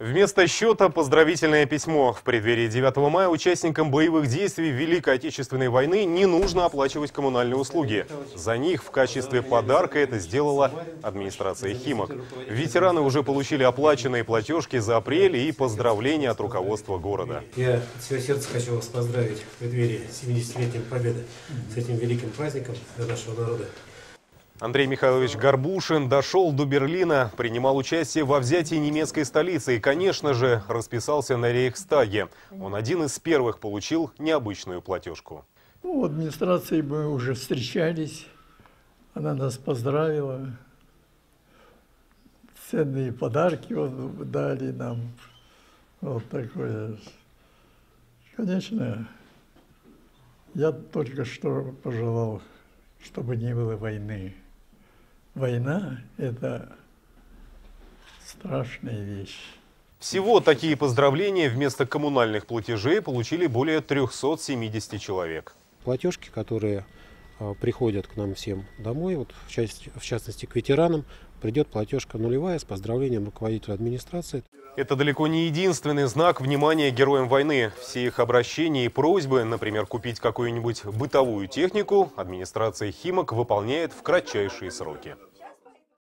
Вместо счета поздравительное письмо. В преддверии 9 мая участникам боевых действий Великой Отечественной войны не нужно оплачивать коммунальные услуги. За них в качестве подарка это сделала администрация Химок. Ветераны уже получили оплаченные платежки за апрель и поздравления от руководства города. Я от всего сердца хочу вас поздравить в преддверии 70-летней победы с этим великим праздником для нашего народа. Андрей Михайлович Горбушин дошел до Берлина, принимал участие во взятии немецкой столицы и, конечно же, расписался на Рейхстаге. Он один из первых получил необычную платежку. Ну, в администрации мы уже встречались, она нас поздравила, ценные подарки вот дали нам, вот такое. Конечно, я только что пожелал, чтобы не было войны. Война – это страшная вещь. Всего такие поздравления вместо коммунальных платежей получили более 370 человек. Платежки, которые э, приходят к нам всем домой, вот в, части, в частности к ветеранам, придет платежка нулевая с поздравлением руководителя администрации. Это далеко не единственный знак внимания героям войны. Все их обращения и просьбы, например, купить какую-нибудь бытовую технику, администрация Химок выполняет в кратчайшие сроки.